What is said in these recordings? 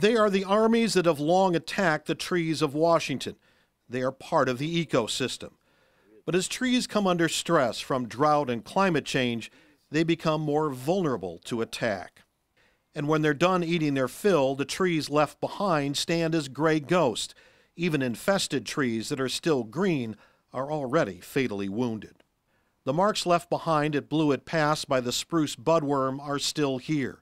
They are the armies that have long attacked the trees of Washington. They are part of the ecosystem. But as trees come under stress from drought and climate change, they become more vulnerable to attack. And when they're done eating their fill, the trees left behind stand as gray ghosts. Even infested trees that are still green are already fatally wounded. The marks left behind at Blewett Pass by the spruce budworm are still here.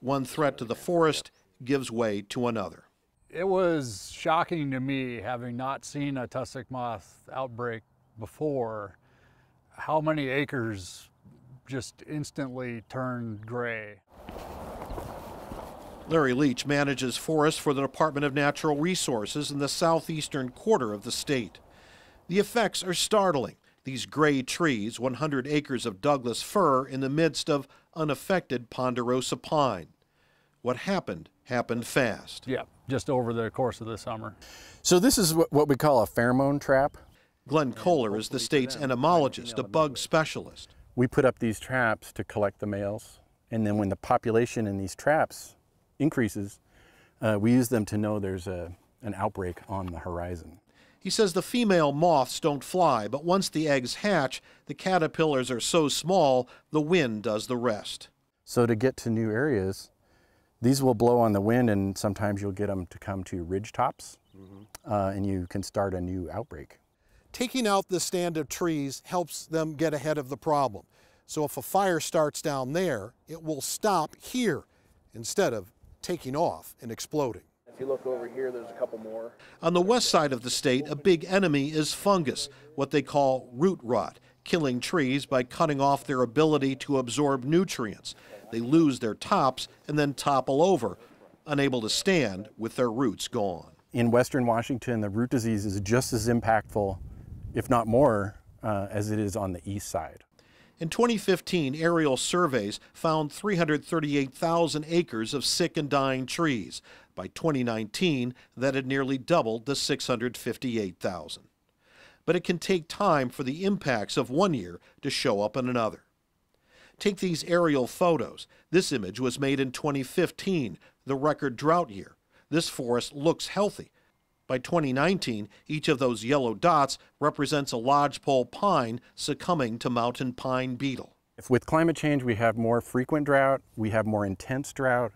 One threat to the forest gives way to another. It was shocking to me, having not seen a tussock moth outbreak before, how many acres just instantly turned gray. Larry Leach manages forests for the Department of Natural Resources in the southeastern quarter of the state. The effects are startling. These gray trees, 100 acres of Douglas fir in the midst of unaffected ponderosa pine. What happened happened fast. Yeah, just over the course of the summer. So this is what we call a pheromone trap. Glenn Kohler is the state's entomologist, a bug specialist. We put up these traps to collect the males, and then when the population in these traps increases, uh, we use them to know there's a, an outbreak on the horizon. He says the female moths don't fly, but once the eggs hatch, the caterpillars are so small, the wind does the rest. So to get to new areas, these will blow on the wind and sometimes you'll get them to come to ridge tops mm -hmm. uh, and you can start a new outbreak. Taking out the stand of trees helps them get ahead of the problem. So if a fire starts down there, it will stop here instead of taking off and exploding. If you look over here, there's a couple more. On the west side of the state, a big enemy is fungus, what they call root rot, killing trees by cutting off their ability to absorb nutrients. They lose their tops and then topple over, unable to stand with their roots gone. In western Washington, the root disease is just as impactful, if not more, uh, as it is on the east side. In 2015, aerial surveys found 338,000 acres of sick and dying trees. By 2019, that had nearly doubled to 658,000. But it can take time for the impacts of one year to show up in another. Take these aerial photos. This image was made in 2015, the record drought year. This forest looks healthy. By 2019, each of those yellow dots represents a lodgepole pine succumbing to mountain pine beetle. If with climate change we have more frequent drought, we have more intense drought,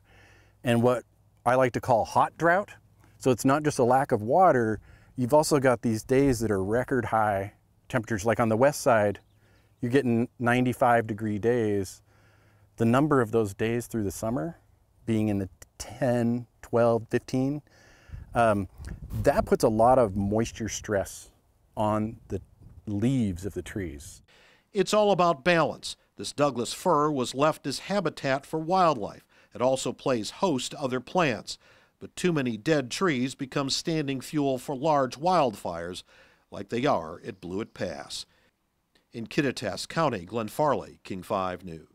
and what I like to call hot drought. So it's not just a lack of water, you've also got these days that are record high temperatures. Like on the west side, you're getting 95 degree days. The number of those days through the summer being in the 10, 12, 15, um, that puts a lot of moisture stress on the leaves of the trees. It's all about balance. This Douglas fir was left as habitat for wildlife. It also plays host to other plants. But too many dead trees become standing fuel for large wildfires, like they are at Blewett Pass. In Kittitas County, Glenn Farley, King 5 News.